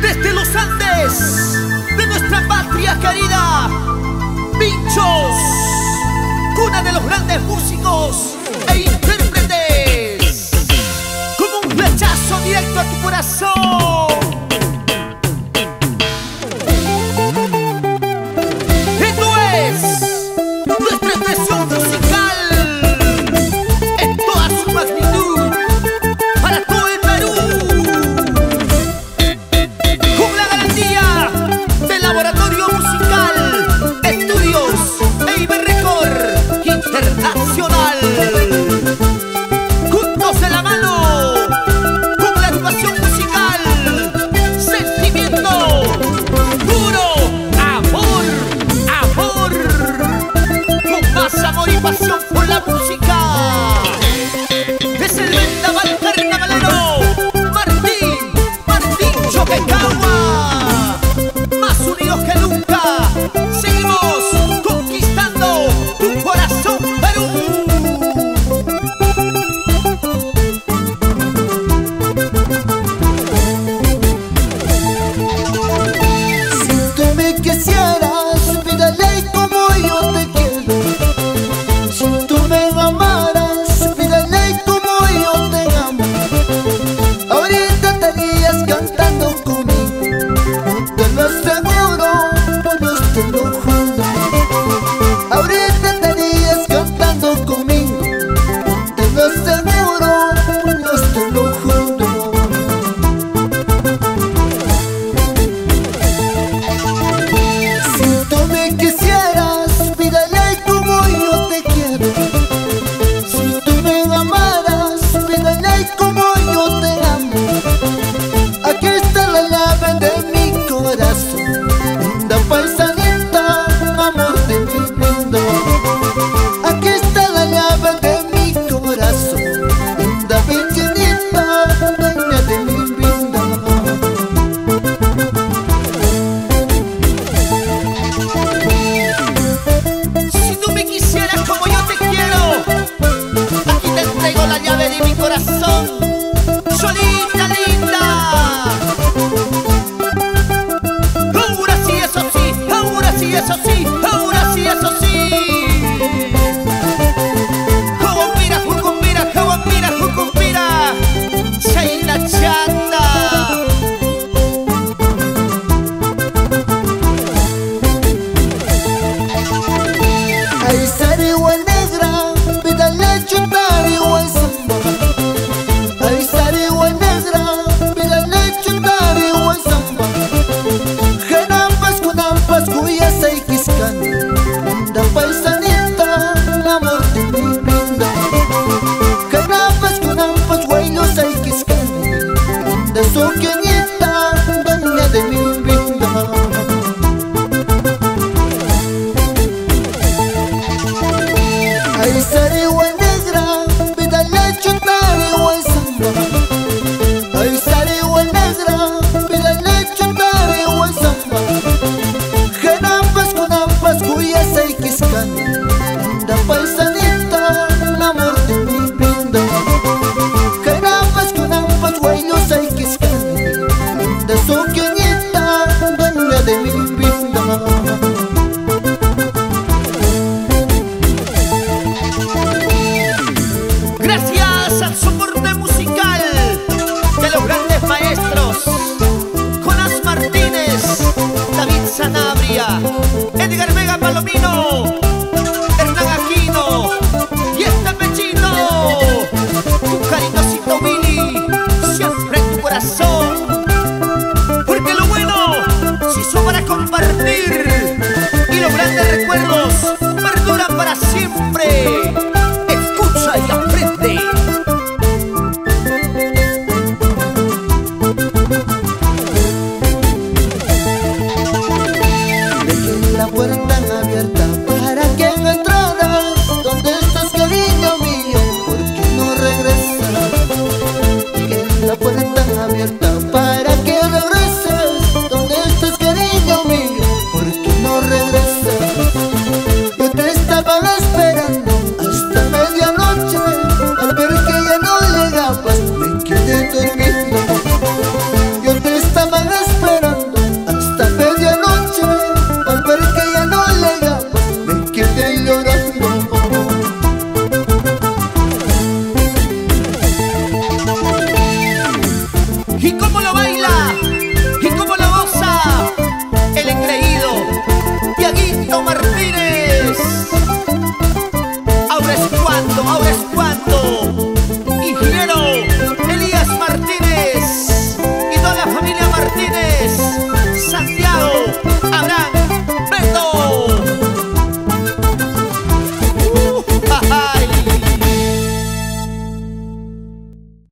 Desde los Andes, de nuestra patria querida, Pinchos, cuna de los grandes músicos e so que I said it